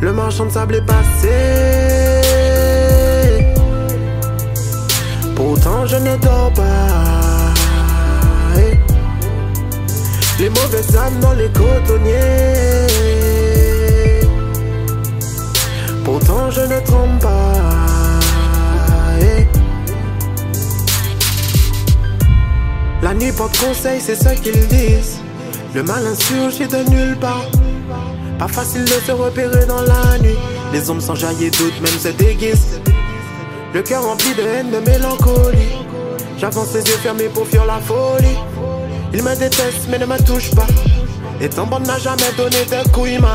Le marchand de sable est passé. Pourtant je ne dors pas. Les mauvaises âmes dans les cotonniers. Pourtant je ne trompe pas. La nuit porte conseil, c'est ce qu'ils disent. Le mal insurgit de nulle part. Pas facile de se repérer dans la nuit. Les hommes sans jaillir doute, même se déguisent. Le cœur rempli de haine, de mélancolie. J'avance les yeux fermés pour fuir la folie. Ils me détestent, mais ne me touchent pas. Et ton bon n'a jamais donné de couilles, man.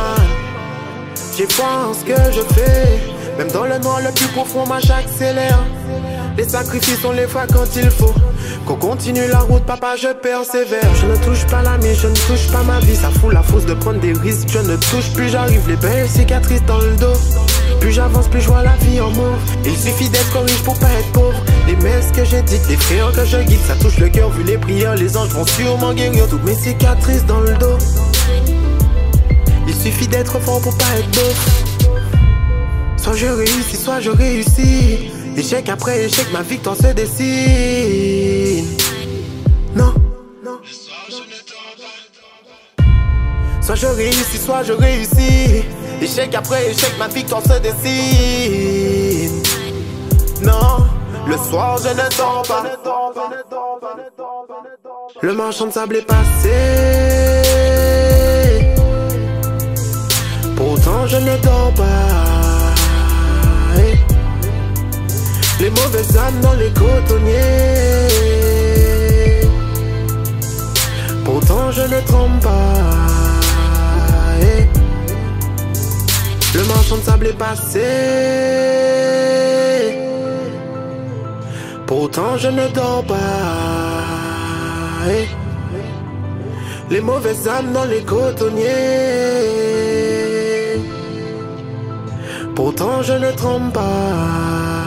En ce que je fais. Même dans le noir le plus profond, moi j'accélère. Les sacrifices sont les fois quand il faut. Qu'on continue la route, papa, je persévère. Je ne touche pas la mienne, je ne touche pas ma vie. Ça fout la fausse de prendre des risques. Je ne touche plus, j'arrive les belles cicatrices dans le dos. Plus j'avance, plus je vois la vie en mauve. Il suffit d'être riche pour pas être pauvre. Les messes que j'ai dites, les frères que je guide, ça touche le cœur vu les prières. Les anges vont sûrement guérir toutes mes cicatrices dans le dos. Il suffit d'être fort pour pas être beau. Soit je réussis, soit je réussis. Échec après échec, ma victoire se dessine. Non, non. Soit je réussis, soit je réussis. Échec après échec, ma victoire se dessine. Non, le soir je ne dors pas. Le marchand de sable est passé. Pourtant je ne dors pas. Les mauvaises âmes dans les cotonniers. Pourtant je ne trompe pas. Eh. Le marchand de sable est passé. Pourtant je ne dors pas. Eh. Les mauvaises âmes dans les cotonniers. Pourtant je ne trompe pas.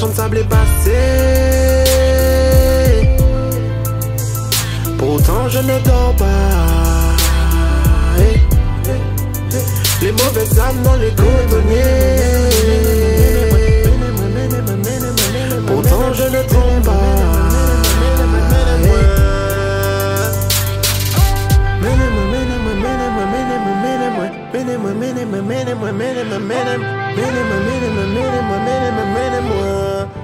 Marchand de passé. Pourtant je ne dors pas. Eh. Les mauvaises âmes dans les cotonniers. Pourtant je ne trompe pas. Minimum, minimum, minimum, minimum, minimum.